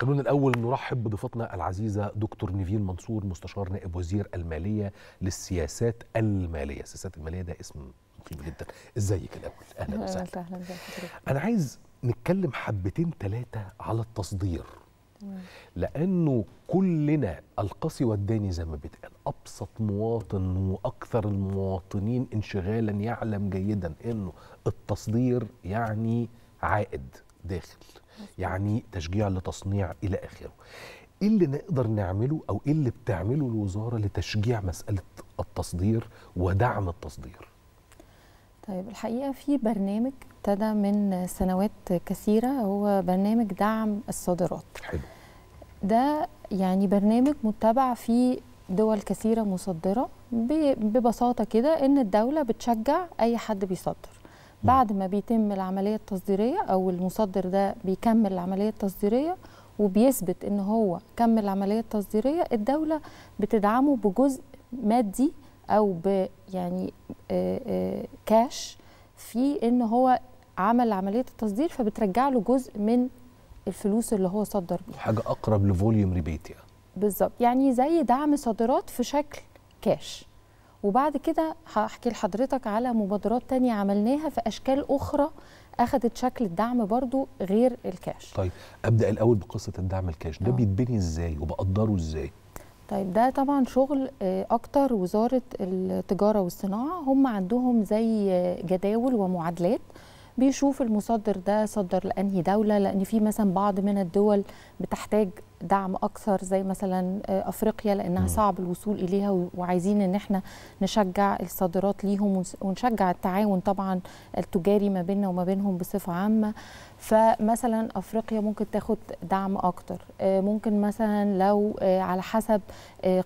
خلونا الأول نرحب بضيفتنا العزيزة دكتور نيفين منصور مستشار نائب وزير المالية للسياسات المالية. السياسات المالية ده اسم مهم جدا. إزيك الأول؟ أهلا وسهلا. أنا عايز نتكلم حبتين ثلاثة على التصدير. لأنه كلنا القصي والداني زي ما بيتقال أبسط مواطن وأكثر المواطنين انشغالا يعلم جيدا أنه التصدير يعني عائد. داخل. يعني تشجيع لتصنيع إلى آخره. إيه اللي نقدر نعمله أو إيه اللي بتعمله الوزارة لتشجيع مسألة التصدير ودعم التصدير؟ طيب الحقيقة في برنامج ابتدى من سنوات كثيرة هو برنامج دعم الصادرات. حلو. ده يعني برنامج متبع في دول كثيرة مصدرة ببساطة كده إن الدولة بتشجع أي حد بيصدر. بعد ما بيتم العملية التصديرية أو المصدر ده بيكمل العملية التصديرية وبيثبت إن هو كمل العملية التصديرية الدولة بتدعمه بجزء مادي أو ب يعني كاش في إن هو عمل عملية التصدير فبترجع له جزء من الفلوس اللي هو صدر بيها. حاجة أقرب ل volume rebate يعني. بالظبط. يعني زي دعم صادرات في شكل كاش وبعد كده هحكي لحضرتك على مبادرات تانية عملناها في أشكال أخرى أخذت شكل الدعم برضو غير الكاش. طيب أبدأ الأول بقصة الدعم الكاش. ده آه. بيتبني إزاي وبقدره إزاي؟ طيب ده طبعا شغل آه، أكتر وزارة التجارة والصناعة. هم عندهم زي آه، جداول ومعادلات. بيشوف المصدر ده صدر لأنهي دولة لأن في مثلا بعض من الدول بتحتاج دعم أكثر زي مثلا آه، أفريقيا لأنها. صعب الوصول إليها وعايزين إن إحنا نشجع الصادرات ليهم ونشجع التعاون طبعا التجاري ما بيننا وما بينهم بصفة عامة. فمثلا أفريقيا ممكن تاخد دعم أكتر. آه، ممكن مثلا لو آه، على حسب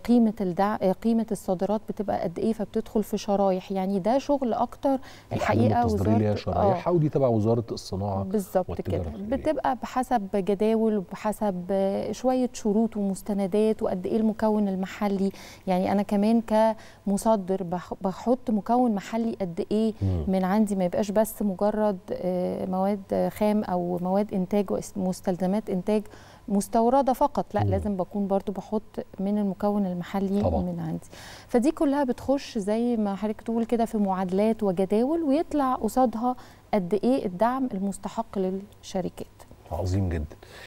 قيمة الدع... آه، قيمة الصادرات بتبقى قد إيه فبتدخل في شرايح. يعني ده شغل أكتر الحقيقة وزارة ودي تبع وزارة الصناعة بالظبط كده. بتبقى بحسب جداول وبحسب شوية شروط ومستندات وقد إيه المكون المحلي يعني أنا كمان كمصدر بح- بحط مكون محلي قد إيه. من عندي ما يبقاش بس مجرد آه، مواد خام أو مواد إنتاج ومستلزمات إنتاج مستوردة فقط لا مم. لازم بكون برضو بحط من المكون المحلي طبعاً. من عندي فدي كلها بتخش زي ما حضرتك تقول كده في معادلات وجداول ويطلع قصادها قد إيه الدعم المستحق للشركات عظيم جدا